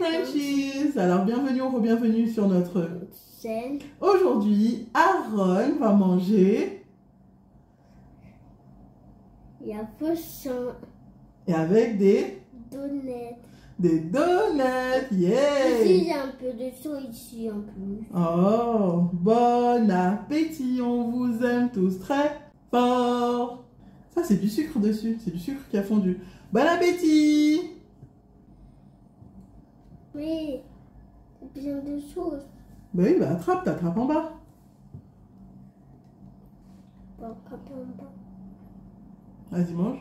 Frenchies Alors bienvenue ou re-bienvenue sur notre... Scène. Aujourd'hui, Aaron va manger Il y a poisson. et avec des, Donnet. des donuts. Ici, Yeah il y a un peu de chaud ici en plus. Oh, bon appétit, on vous aime tous très fort. Ça, c'est du sucre dessus, c'est du sucre qui a fondu. Bon appétit Oui. Bien de choses. Bah oui, bah attrape, t'attrapes en bas. Bon, quand on va. Vas-y, mange.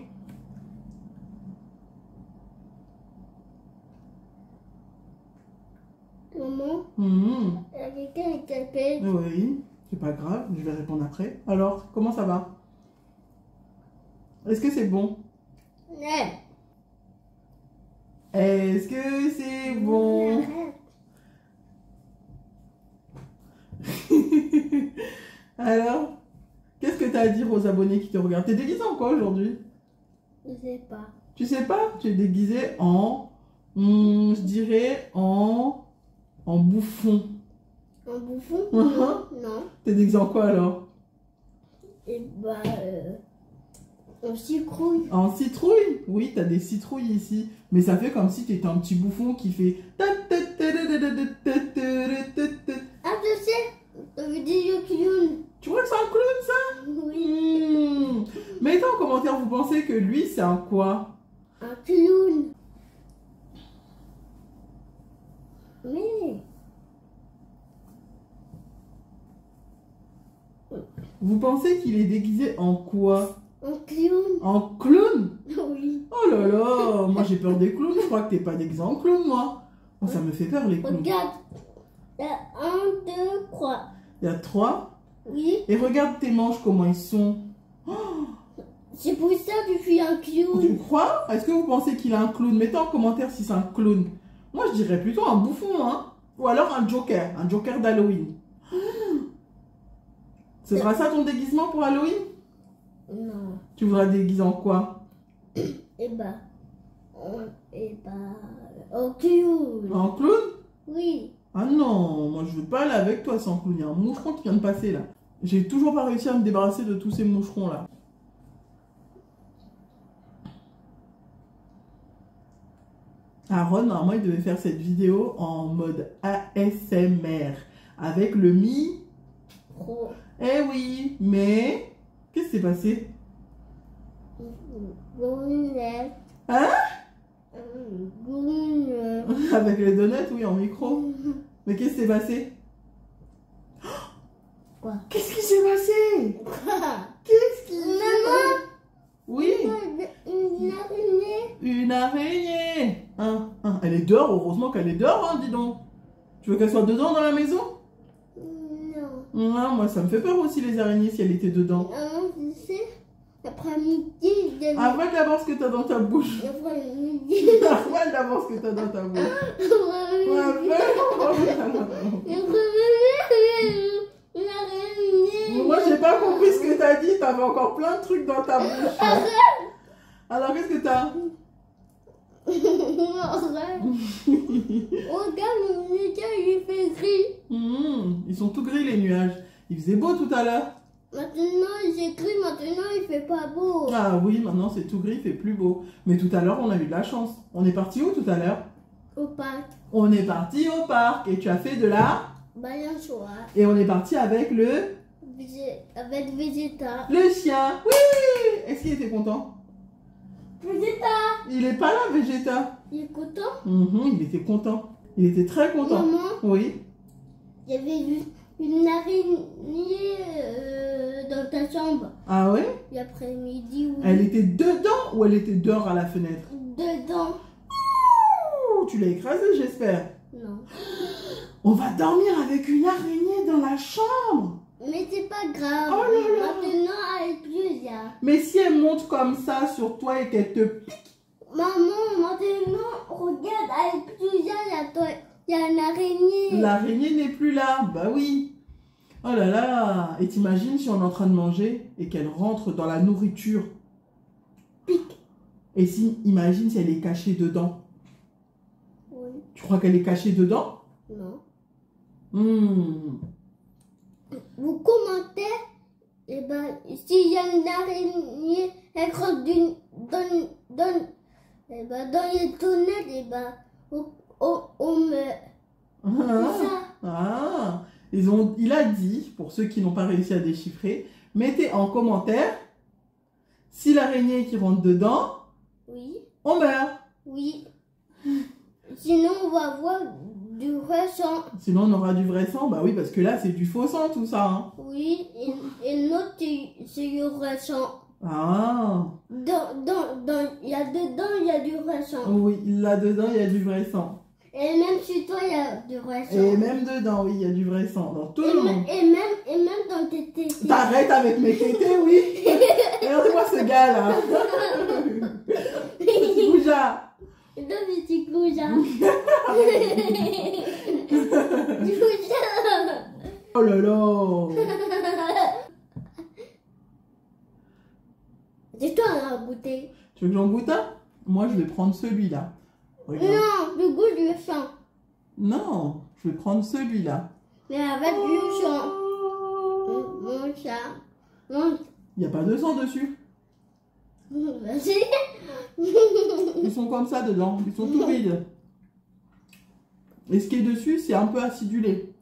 Maman, Mhm. il y a quelqu'un qui t'appelle. Oui, c'est pas grave, je vais répondre après. Alors, comment ça va? Est-ce que c'est bon? Ouais. Est-ce que c'est bon? Alors, qu'est-ce que t'as à dire aux abonnés qui te regardent? T'es déguisé en quoi aujourd'hui? Je sais pas. Tu sais pas? Tu es déguisé en, hmm, je dirais, en, en bouffon. Un bouffon? Mhm. Non. T'es déguisé en quoi alors? Et bah, euh, on citrouille. En citrouille Oui, t'as des citrouilles ici. Mais ça fait comme si t'étais un petit bouffon qui fait... Ah, je sais. Ça veut dire clown. Tu crois que c'est un clown ça Oui. Hmm. Mettez en commentaire, vous pensez que lui c'est un quoi Un clown. Mais. Vous pensez qu'il est déguisé en quoi Un clown. En clown? Oui. Oh là là, moi j'ai peur des clowns, je crois que t'es pas déguisé en clown moi. Ça me fait peur les clowns. Regarde. Il y a un, deux, trois. Il y a trois? Oui. Et regarde tes manches comment ils sont. C'est pour ça que je suis un Tu clown. crois? Est-ce que vous pensez qu'il a un clown? Mettez en commentaire si c'est un clown. Moi je dirais plutôt un bouffon, hein. Ou alors un joker, un joker d'Halloween. Ce sera ça ton déguisement pour Halloween? Non. Tu voudras déguiser en quoi? Bah. on- Et bah. Un clown. En clown? Oui. Ah non, moi je veux pas aller avec toi sans clown. Il y a un moucheron qui vient de passer là. J'ai toujours pas réussi à me débarrasser de tous ces moucherons là. Aaron, normalement, il devait faire cette vidéo en mode ASMR avec le mi. Pro. Eh oui, mais qu'est-ce qui s'est passé? Hein? Avec les donuts, oui, en micro. Mais qu'est-ce qui s'est passé? Quoi? Qu'est-ce qui s'est passé? Qu'est-ce qui Maman Oui, Une araignée une araignée. Hein, hein. Elle est dehors, heureusement qu'elle est dehors, hein, dis donc. Tu veux qu'elle soit dedans dans la maison? Non. Ah, Moi, ça me fait peur aussi les araignées si elle était dedans. L'après-midi, Avale d'abord ce que t'as dans ta bouche. l'après-midi, Avale d'abord ce que t'as dans ta bouche. L'après-midi. Moi, j'ai pas compris ce que t'as dit. T'avais encore plein de trucs dans ta bouche. Alors, qu'est-ce que t'as? Arrête. Regarde, mon nuage, il fait gris. Hum, Ils sont tout gris les nuages. Il faisait beau tout à l'heure. Maintenant, il gris, maintenant, il fait pas beau. Ah oui, maintenant c'est tout gris, il fait plus beau. Mais tout à l'heure, on a eu de la chance. On est parti où tout à l'heure? Au parc, On est parti au parc et tu as fait de la... balançoire, Et on est parti avec le... Avec Vegeta. Le chien. Oui Est-ce qu'il était content? Vegeta, Il est pas là, Vegeta. il est content? Mhm, il était content. Il était très content. Maman, Oui. il y avait une, araignée euh, dans ta chambre Ah ouais? L'après-midi ou Elle était dedans ou elle était dehors à la fenêtre? Dedans. Ouh, Tu l'as écrasée, j'espère. Non. On va dormir avec une araignée dans la chambre. Mais c'est pas grave. Oh là là. Maintenant, elle est plus là. Mais si elle monte comme ça sur toi et qu'elle te pique, Maman, maintenant, regarde, elle est plus là. Il y a, toi- il y a une araignée. l'araignée n'est plus là. Bah oui. Oh là là. Et t'imagines si on est en train de manger et qu'elle rentre dans la nourriture? Pique. Et si, imagine si elle est cachée dedans. Oui. Tu crois qu'elle est cachée dedans? Non. Hmm. Vous commentez, et ben, s'il y a une araignée, elle d'une, dans, dans, eh ben, dans les toilettes, et ben, on, on, on met Ah. ça. Ah, ils ont, il a dit, pour ceux qui n'ont pas réussi à déchiffrer, mettez en commentaire si l'araignée qui rentre dedans, Oui, on meurt. oui. Sinon, on va avoir du vrai sang. Sinon, on aura du vrai sang. Bah oui, parce que là, c'est du faux sang, tout ça. hein. Oui, et, et l'autre, c'est du vrai sang. Ah, Dans, dans, dans, il y a dedans, il y a du vrai sang. oui, là-dedans, il y a du vrai sang. Et même sur toi, il y a du vrai sang. Et même dedans, oui, il y a du vrai sang. Dans tout Et, le monde. et même, et même dans tes tétés. T'arrêtes avec mes tétés, oui. Regardez-moi ce gars-là. Bouja. Petit Gouja. Gouja. Oh là là. C'est toi à goûter. Tu veux que j'en goûte un? Moi, je vais prendre celui-là. Regarde. Non, le goût du sang. Non, je vais prendre celui-là. Mais avec du sang. Mon chat. Mon Il n'y a pas de sang dessus. Vas-y. Ils sont comme ça dedans. Ils sont tout vides. Et ce qui est dessus, c'est un peu acidulé.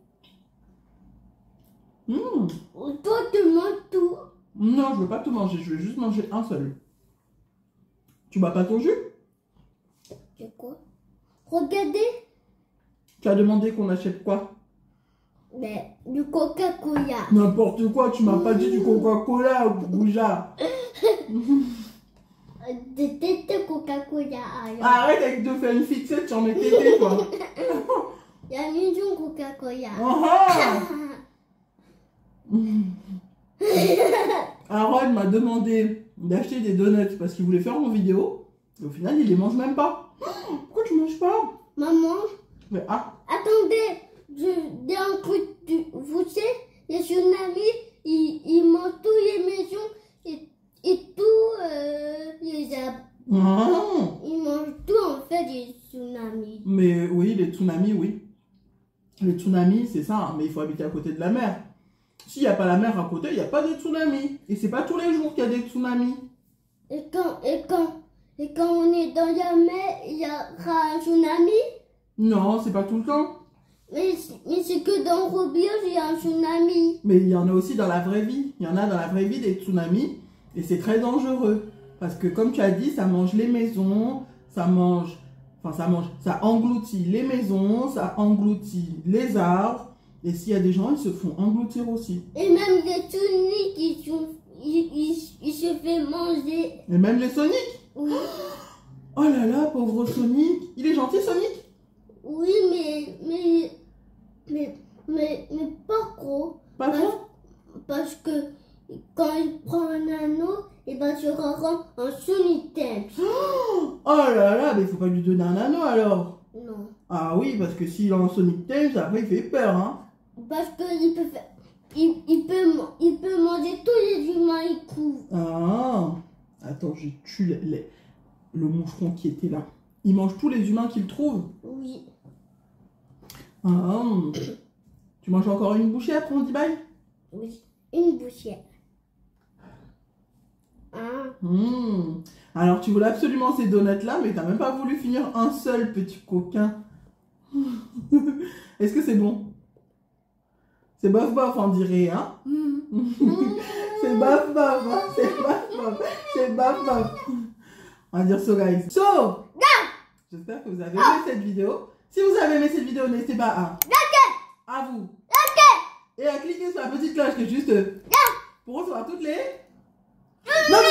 Mmh. Toi, tu manges tout. Non, je veux pas tout manger. Je vais juste manger un seul. Tu bois pas ton jus? C'est quoi? Regardez. Tu as demandé qu'on achète quoi? Mais du Coca-Cola. N'importe quoi. Tu m'as pas dit du Coca-Cola, Bouja. Des tétés Coca-Cola. alors. Arrête avec de faire une fixette sur mes tétés, toi. Il y a une Coca-Cola. Ah ah Aaron m'a demandé d'acheter des donuts parce qu'il voulait faire mon vidéo. Et au final, il les mange même pas. Pourquoi tu manges pas? Maman, Mais ah, attendez. Je dis un truc. du- Vous savez, les tsunamis, ils, ils mangent tous les maisons et, et tout euh, les arbres. ah. Ils mangent tout en fait, les tsunamis. Mais oui, les tsunamis, oui. Les tsunamis, c'est ça, hein, mais il faut habiter à côté de la mer. S'il n'y a pas la mer à côté, il n'y a pas de tsunami. Et c'est pas tous les jours qu'il y a des tsunamis. Et quand, et quand, et quand on est dans la mer, il y aura un tsunami? Non, c'est pas tout le temps. Mais, mais c'est que dans Robios, il y a un tsunami. Mais il y en a aussi dans la vraie vie. Il y en a dans la vraie vie des tsunamis. Et c'est très dangereux. Parce que comme tu as dit, ça mange les maisons, ça mange... Enfin, ça mange... Ça engloutit les maisons, ça engloutit les arbres. Et s'il y a des gens, ils se font engloutir aussi. Et même les tsunamis qui sont, ils, ils, ils se font manger. Et même les Sonic. Oh là là, pauvre Sonic. Il est gentil, Sonic? Oui mais, mais, mais, mais, mais pas gros. Pas Parce, trop? parce que quand il prend un anneau, il va se rendre en Sonic Oh là là, mais il faut pas lui donner un anneau alors. Non. Ah oui, parce que s'il est en Sonic Tales, après il fait peur, hein. Parce qu'il peut faire. Il, il, peut, il peut manger tous les humains, il couvre. Ah Attends, j'ai tué le, le- le moucheron qui était là. Il mange tous les humains qu'il trouve. Oui. Ah Tu manges encore une bouchée après on dit bye? Oui. Une bouchée. Ah. Alors tu voulais absolument ces donuts là, mais t'as même pas voulu finir un seul petit coquin. Est-ce que c'est bon? C'est bof bof on dirait, hein? C'est bof bof, hein c'est bof bof, c'est bof bof. On va dire so guys. So J'espère que vous avez aimé cette vidéo. Si vous avez aimé cette vidéo, n'hésitez pas à à vous et à cliquer sur la petite cloche qui est juste euh, pour recevoir toutes les non, non,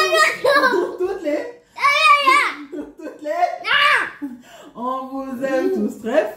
non, toutes les toutes les on vous aime tous très